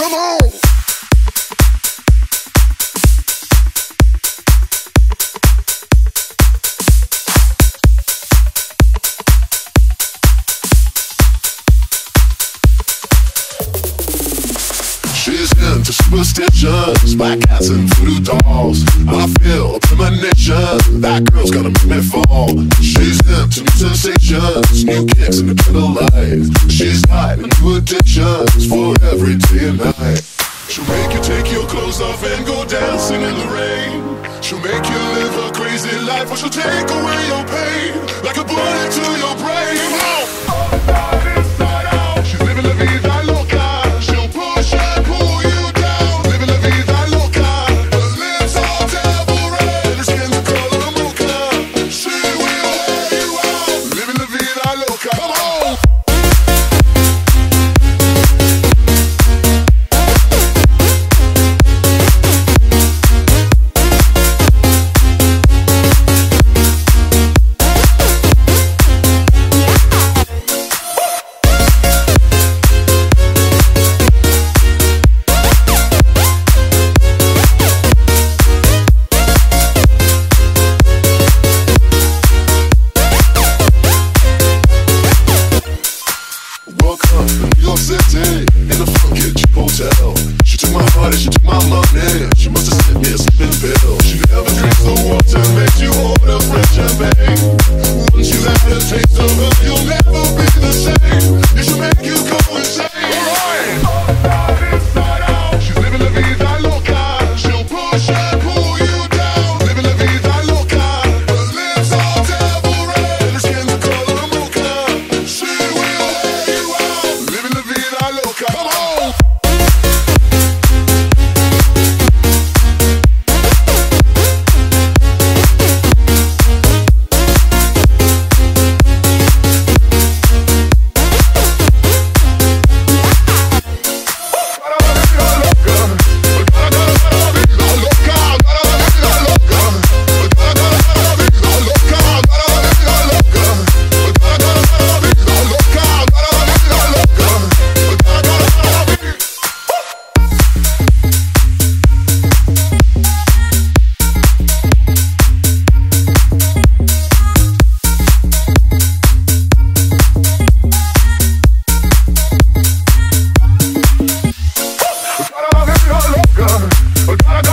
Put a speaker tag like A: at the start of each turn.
A: Come on. She's into superstitions, black cats and voodoo dolls. I feel a premonition, that girl's gonna make me fall. She's into new sensations, new kicks in the candlelight. She's hiding new addictions for every day and night. She'll make you take your clothes off and go dancing in the rain. She'll make you live a crazy life, or she'll take away your pain like a bullet to your brain. Oh. party, she took my money. She must have said this. God.